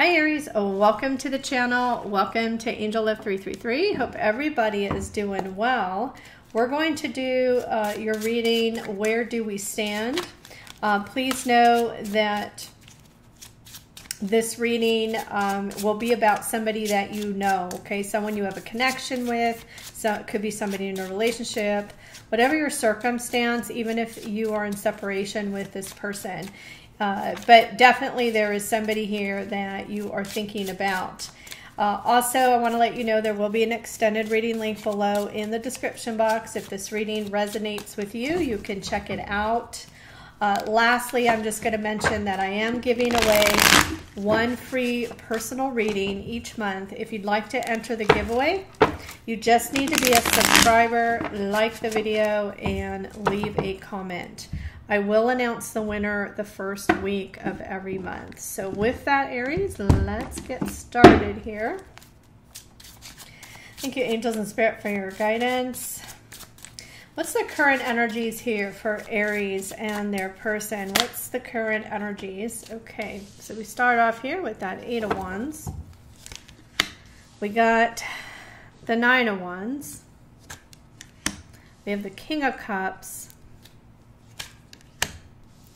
Hi Aries, welcome to the channel. Welcome to Angel Love 333. Hope everybody is doing well. We're going to do uh, your reading, Where Do We Stand? Uh, please know that this reading um, will be about somebody that you know, okay? Someone you have a connection with. So it could be somebody in a relationship. Whatever your circumstance, even if you are in separation with this person. Uh, but definitely there is somebody here that you are thinking about. Uh, also, I want to let you know there will be an extended reading link below in the description box. If this reading resonates with you, you can check it out. Uh, lastly, I'm just going to mention that I am giving away one free personal reading each month. If you'd like to enter the giveaway, you just need to be a subscriber, like the video, and leave a comment. I will announce the winner the first week of every month. So with that, Aries, let's get started here. Thank you, angels and spirit, for your guidance. What's the current energies here for Aries and their person? What's the current energies? Okay, so we start off here with that Eight of Wands. We got the Nine of Wands. We have the King of Cups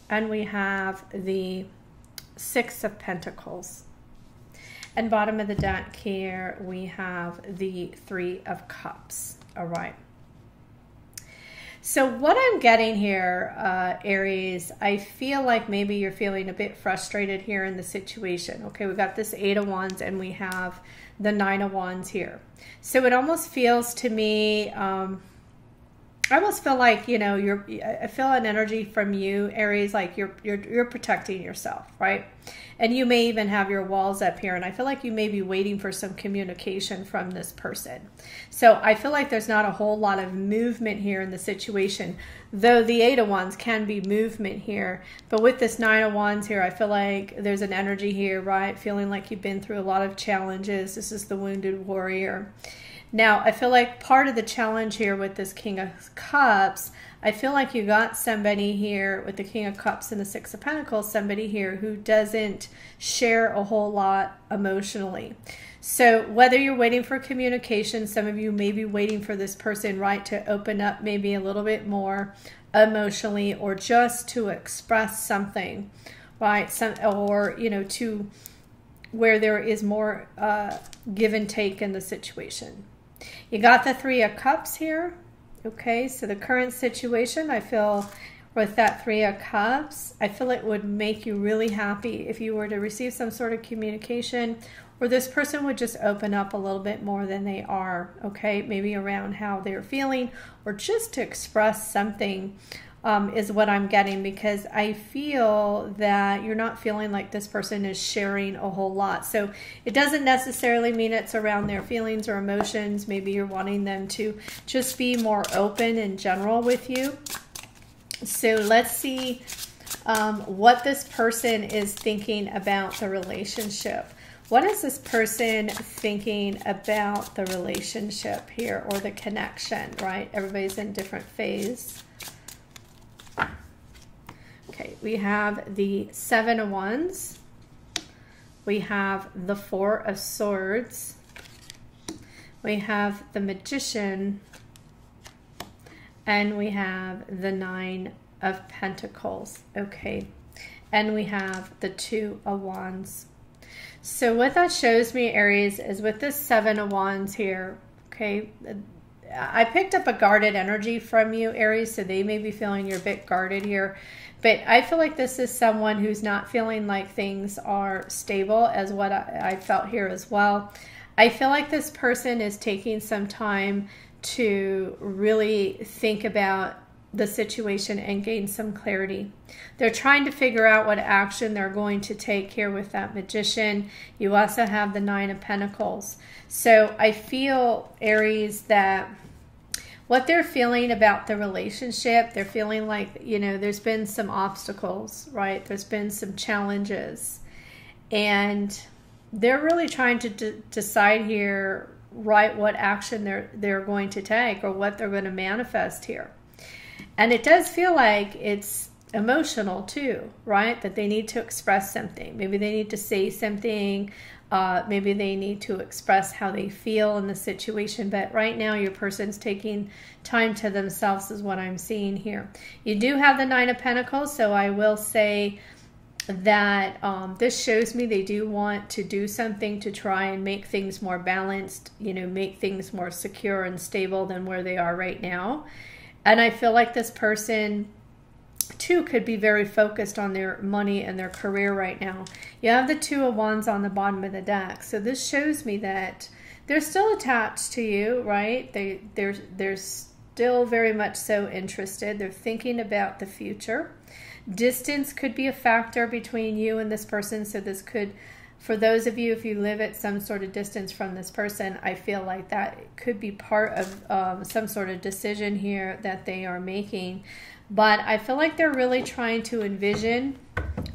and we have the Six of Pentacles. And bottom of the deck here, we have the Three of Cups. All right. So what I'm getting here, uh, Aries, I feel like maybe you're feeling a bit frustrated here in the situation. Okay, we've got this Eight of Wands and we have the Nine of Wands here. So it almost feels to me... Um, I almost feel like you know you're. I feel an energy from you, Aries, like you're you're you're protecting yourself, right? And you may even have your walls up here, and I feel like you may be waiting for some communication from this person. So I feel like there's not a whole lot of movement here in the situation, though the Eight of Wands can be movement here. But with this Nine of Wands here, I feel like there's an energy here, right? Feeling like you've been through a lot of challenges. This is the wounded warrior now, I feel like part of the challenge here with this King of Cups, I feel like you got somebody here with the King of Cups and the Six of Pentacles, somebody here who doesn't share a whole lot emotionally. So whether you're waiting for communication, some of you may be waiting for this person, right, to open up maybe a little bit more emotionally or just to express something, right, some, or, you know, to where there is more uh, give and take in the situation. You got the Three of Cups here. Okay, so the current situation, I feel with that Three of Cups, I feel it would make you really happy if you were to receive some sort of communication or this person would just open up a little bit more than they are, okay? Maybe around how they're feeling or just to express something um, is what I'm getting because I feel that you're not feeling like this person is sharing a whole lot. So it doesn't necessarily mean it's around their feelings or emotions. Maybe you're wanting them to just be more open in general with you. So let's see um, what this person is thinking about the relationship. What is this person thinking about the relationship here or the connection, right? Everybody's in different phase. Okay, we have the Seven of Wands. We have the Four of Swords. We have the Magician. And we have the Nine of Pentacles. Okay, and we have the Two of Wands. So what that shows me, Aries, is with this Seven of Wands here, okay, I picked up a guarded energy from you, Aries, so they may be feeling you're a bit guarded here. But I feel like this is someone who's not feeling like things are stable, as what I, I felt here as well. I feel like this person is taking some time to really think about the situation and gain some clarity. They're trying to figure out what action they're going to take here with that magician. You also have the Nine of Pentacles. So I feel, Aries, that what they're feeling about the relationship. They're feeling like, you know, there's been some obstacles, right? There's been some challenges. And they're really trying to decide here right what action they're they're going to take or what they're going to manifest here. And it does feel like it's emotional too, right? That they need to express something. Maybe they need to say something. Uh, maybe they need to express how they feel in the situation. But right now, your person's taking time to themselves, is what I'm seeing here. You do have the Nine of Pentacles, so I will say that um, this shows me they do want to do something to try and make things more balanced, you know, make things more secure and stable than where they are right now. And I feel like this person too could be very focused on their money and their career right now. You have the two of wands on the bottom of the deck. So this shows me that they're still attached to you, right? They they're they're still very much so interested. They're thinking about the future. Distance could be a factor between you and this person. So this could for those of you if you live at some sort of distance from this person i feel like that could be part of um, some sort of decision here that they are making but I feel like they're really trying to envision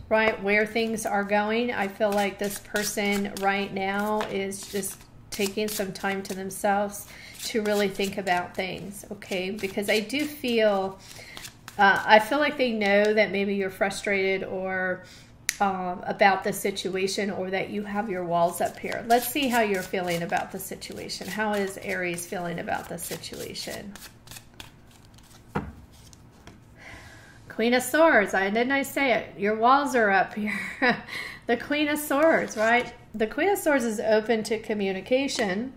right where things are going. I feel like this person right now is just taking some time to themselves to really think about things, okay? Because I do feel uh, I feel like they know that maybe you're frustrated or um, about the situation or that you have your walls up here. Let's see how you're feeling about the situation. How is Aries feeling about the situation? Queen of Swords. I didn't I say it? Your walls are up here. the Queen of Swords, right? The Queen of Swords is open to communication,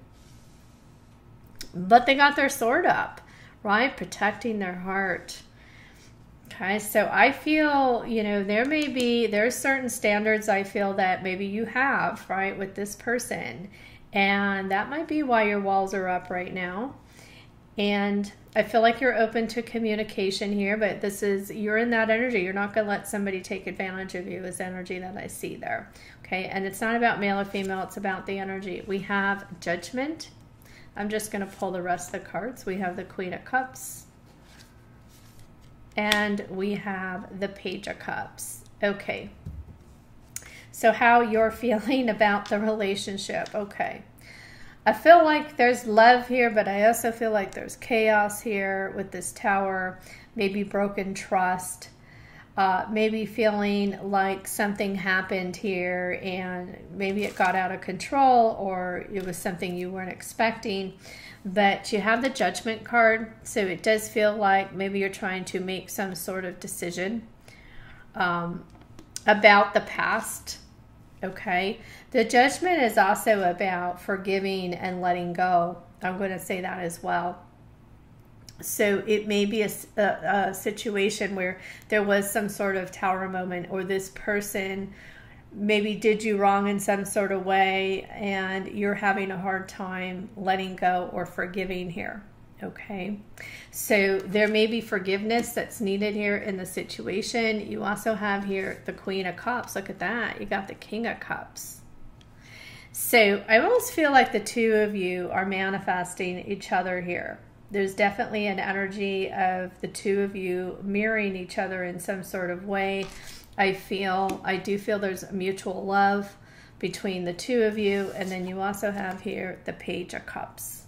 but they got their sword up, right? Protecting their heart. Okay, so I feel, you know, there may be, there's certain standards I feel that maybe you have, right, with this person. And that might be why your walls are up right now. And I feel like you're open to communication here, but this is, you're in that energy. You're not going to let somebody take advantage of you, is energy that I see there. Okay, and it's not about male or female, it's about the energy. We have judgment. I'm just going to pull the rest of the cards. We have the Queen of Cups. And we have the Page of Cups. Okay. So how you're feeling about the relationship. Okay. I feel like there's love here, but I also feel like there's chaos here with this tower, maybe broken trust, uh, maybe feeling like something happened here and maybe it got out of control or it was something you weren't expecting. But you have the judgment card, so it does feel like maybe you're trying to make some sort of decision um, about the past Okay. The judgment is also about forgiving and letting go. I'm going to say that as well. So it may be a, a, a, situation where there was some sort of tower moment, or this person maybe did you wrong in some sort of way, and you're having a hard time letting go or forgiving here. Okay, so there may be forgiveness that's needed here in the situation. You also have here the Queen of Cups. Look at that. You got the King of Cups. So I almost feel like the two of you are manifesting each other here. There's definitely an energy of the two of you mirroring each other in some sort of way. I feel, I do feel there's a mutual love between the two of you. And then you also have here the Page of Cups.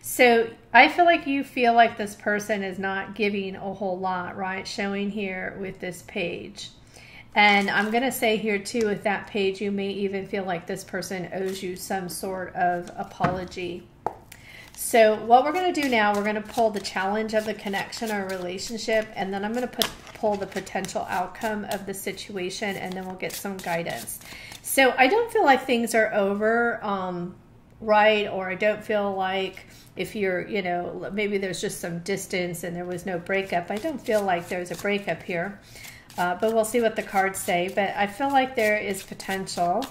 So I feel like you feel like this person is not giving a whole lot, right? Showing here with this page. And I'm going to say here too, with that page, you may even feel like this person owes you some sort of apology. So what we're going to do now, we're going to pull the challenge of the connection or relationship, and then I'm going to put, pull the potential outcome of the situation, and then we'll get some guidance. So I don't feel like things are over, um, right? Or I don't feel like if you're, you know, maybe there's just some distance and there was no breakup. I don't feel like there's a breakup here, uh, but we'll see what the cards say. But I feel like there is potential.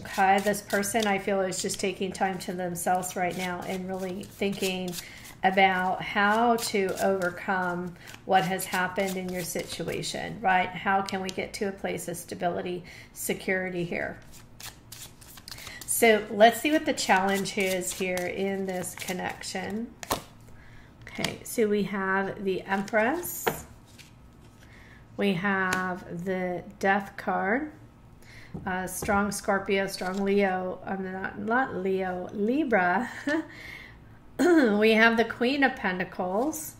Okay, this person I feel is just taking time to themselves right now and really thinking about how to overcome what has happened in your situation, right? How can we get to a place of stability, security here? So let's see what the challenge is here in this connection. Okay, so we have the Empress. We have the Death card. Uh, strong Scorpio, strong Leo. I'm not, not Leo, Libra. we have the Queen of Pentacles.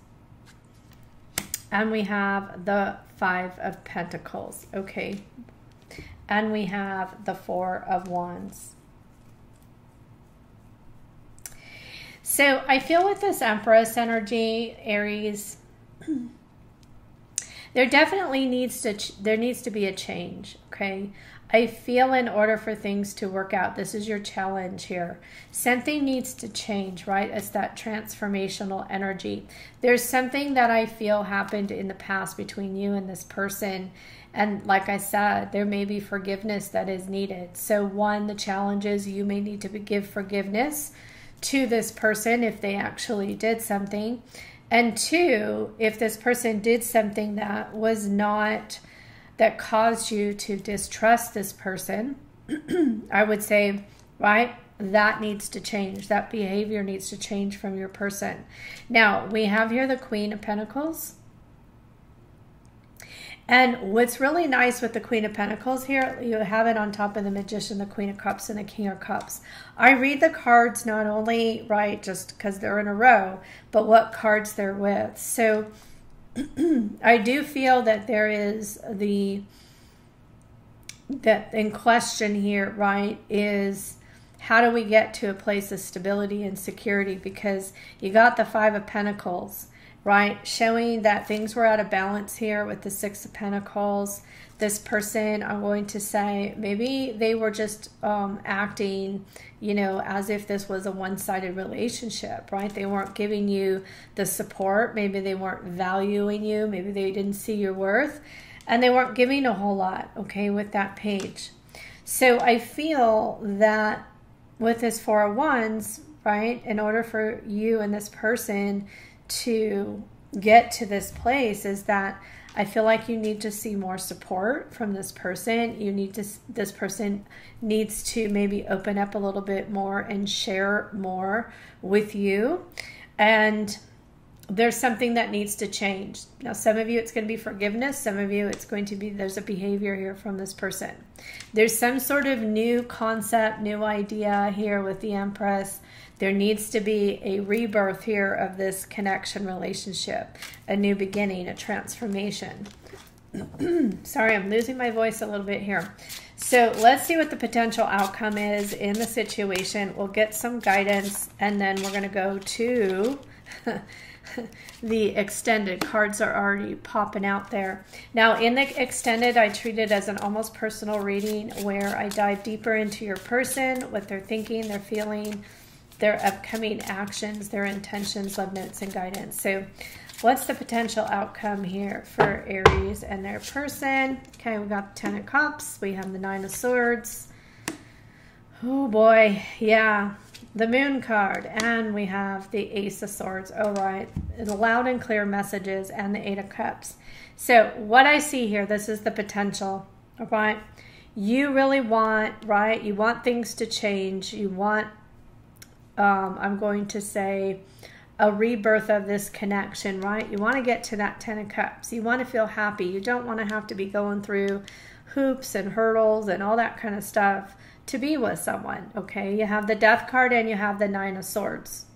and we have the Five of Pentacles. Okay. And we have the Four of Wands. So I feel with this Empress energy, Aries, there definitely needs to there needs to be a change, okay? I feel in order for things to work out, this is your challenge here. Something needs to change, right? It's that transformational energy. There's something that I feel happened in the past between you and this person. And like I said, there may be forgiveness that is needed. So, one, the challenge is you may need to give forgiveness to this person if they actually did something. And two, if this person did something that was not that caused you to distrust this person, I would say, right, that needs to change. That behavior needs to change from your person. Now, we have here the Queen of Pentacles. And what's really nice with the Queen of Pentacles here, you have it on top of the Magician, the Queen of Cups, and the King of Cups. I read the cards not only, right, just because they're in a row, but what cards they're with. So I do feel that there is the that in question here, right, is how do we get to a place of stability and security? Because you got the Five of Pentacles, right, showing that things were out of balance here with the Six of Pentacles. This person, I'm going to say, maybe they were just um, acting you know, as if this was a one sided relationship, right? They weren't giving you the support. Maybe they weren't valuing you. Maybe they didn't see your worth. And they weren't giving a whole lot, okay, with that page. So I feel that with this Four of Wands, right, in order for you and this person to get to this place, is that I feel like you need to see more support from this person. You need to, this person needs to maybe open up a little bit more and share more with you. And there's something that needs to change. Now, some of you, it's going to be forgiveness. Some of you, it's going to be there's a behavior here from this person. There's some sort of new concept, new idea here with the Empress there needs to be a rebirth here of this connection relationship, a new beginning, a transformation. Sorry, I'm losing my voice a little bit here. So let's see what the potential outcome is in the situation. We'll get some guidance and then we're going to go to the extended. Cards are already popping out there. Now, in the extended, I treat it as an almost personal reading where I dive deeper into your person, what they're thinking, they're feeling, their upcoming actions, their intentions, love notes, and guidance. So, what's the potential outcome here for Aries and their person? Okay, we got the Ten of Cups, we have the Nine of Swords. Oh boy, yeah, the Moon card, and we have the Ace of Swords. All oh, the loud and clear messages, and the Eight of Cups. So, what I see here, this is the potential. All right, you really want, right? You want things to change. You want um, I'm going to say, a rebirth of this connection, right? You want to get to that Ten of Cups. You want to feel happy. You don't want to have to be going through hoops and hurdles and all that kind of stuff to be with someone, okay? You have the Death card and you have the Nine of Swords.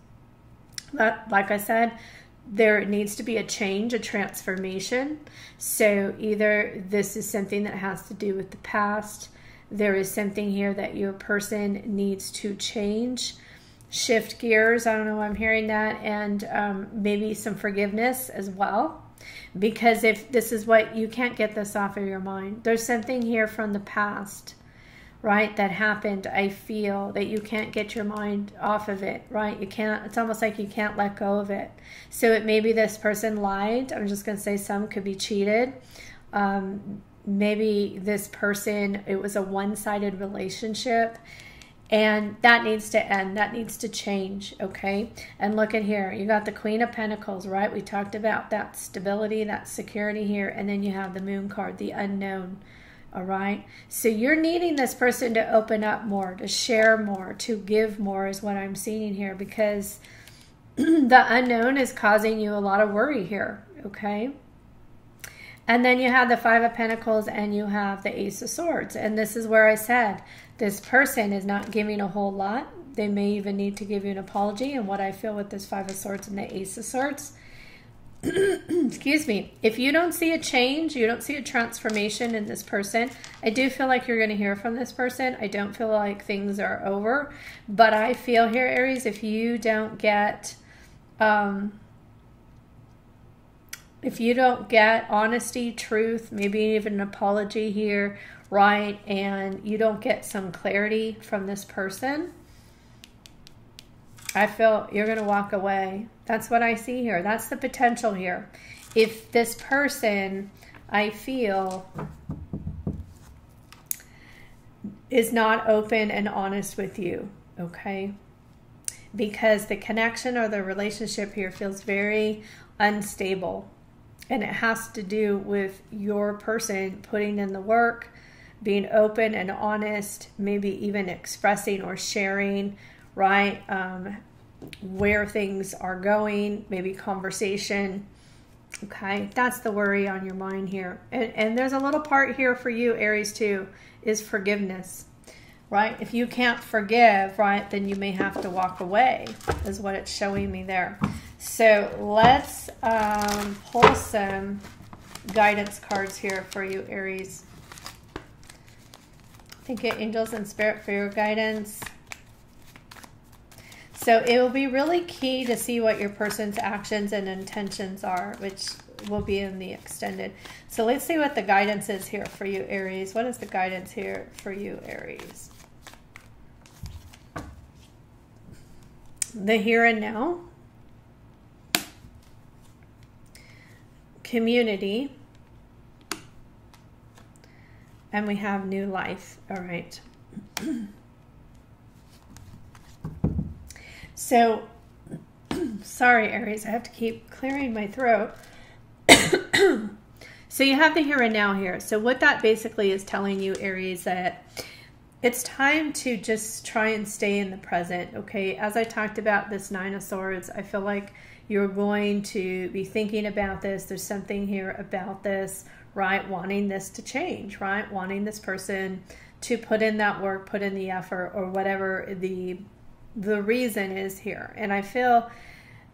But like I said, there needs to be a change, a transformation. So either this is something that has to do with the past, there is something here that your person needs to change shift gears. I don't know, I'm hearing that, and um, maybe some forgiveness as well. Because if this is what you can't get this off of your mind, there's something here from the past, right, that happened. I feel that you can't get your mind off of it, right? You can't, it's almost like you can't let go of it. So it maybe this person lied. I'm just going to say some could be cheated. Um, maybe this person, it was a one sided relationship and that needs to end. That needs to change, okay? And look at here. You got the Queen of Pentacles, right? We talked about that stability, that security here. And then you have the Moon card, the unknown, all right? So you're needing this person to open up more, to share more, to give more is what I'm seeing here because the unknown is causing you a lot of worry here, okay? And then you have the Five of Pentacles and you have the Ace of Swords. And this is where I said this person is not giving a whole lot. They may even need to give you an apology. And what I feel with this Five of Swords and the Ace of Swords, excuse me, if you don't see a change, you don't see a transformation in this person, I do feel like you're going to hear from this person. I don't feel like things are over, but I feel here, Aries, if you don't get, um, if you don't get honesty, truth, maybe even an apology here, right, and you don't get some clarity from this person, I feel you're going to walk away. That's what I see here. That's the potential here. If this person, I feel, is not open and honest with you, okay? Because the connection or the relationship here feels very unstable. And it has to do with your person putting in the work, being open and honest, maybe even expressing or sharing right? Um, where things are going, maybe conversation. Okay, that's the worry on your mind here. And, and there's a little part here for you, Aries, too, is forgiveness, right? If you can't forgive, right, then you may have to walk away, is what it's showing me there. So let's um, pull some guidance cards here for you, Aries. Thank you, angels and spirit, for your guidance. So it will be really key to see what your person's actions and intentions are, which will be in the extended. So let's see what the guidance is here for you, Aries. What is the guidance here for you, Aries? The here and now. Community. And we have new life. All right. So, sorry, Aries, I have to keep clearing my throat. so, you have the here and now here. So, what that basically is telling you, Aries, that it's time to just try and stay in the present. Okay, as I talked about this Nine of Swords, I feel like you're going to be thinking about this. There's something here about this, right? Wanting this to change, right? Wanting this person to put in that work, put in the effort, or whatever the the reason is here. And I feel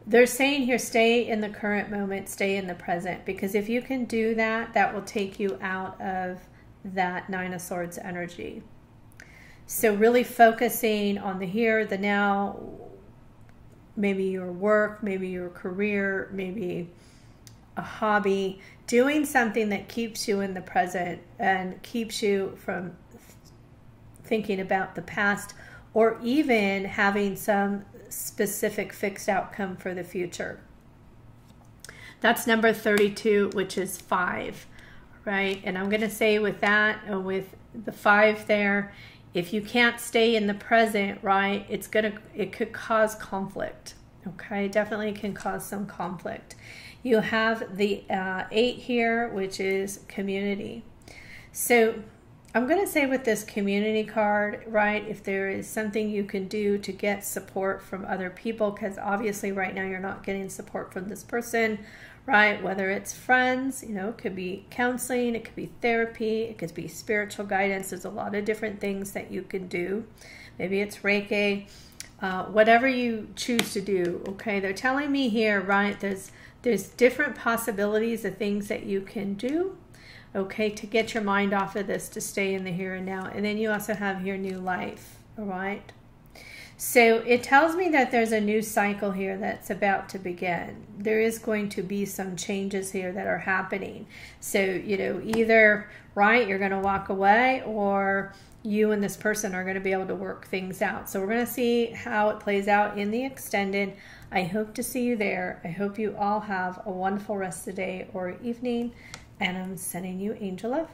they're saying here stay in the current moment, stay in the present, because if you can do that, that will take you out of that Nine of Swords energy. So, really focusing on the here, the now, maybe your work, maybe your career, maybe a hobby, doing something that keeps you in the present and keeps you from thinking about the past or even having some specific fixed outcome for the future. That's number 32, which is five, right? And I'm going to say with that, uh, with the five there, if you can't stay in the present, right, it's going to, it could cause conflict. Okay, definitely can cause some conflict. You have the uh, eight here, which is community. So I'm going to say with this community card, right, if there is something you can do to get support from other people, because obviously right now you're not getting support from this person, right? Whether it's friends, you know, it could be counseling, it could be therapy, it could be spiritual guidance. There's a lot of different things that you can do. Maybe it's Reiki, uh, whatever you choose to do, okay? They're telling me here, right, there's, there's different possibilities of things that you can do okay, to get your mind off of this, to stay in the here and now. And then you also have your new life, all right? So it tells me that there's a new cycle here that's about to begin. There is going to be some changes here that are happening. So, you know, either, right, you're going to walk away or you and this person are going to be able to work things out. So we're going to see how it plays out in the extended. I hope to see you there. I hope you all have a wonderful rest of the day or evening and I'm sending you angel love.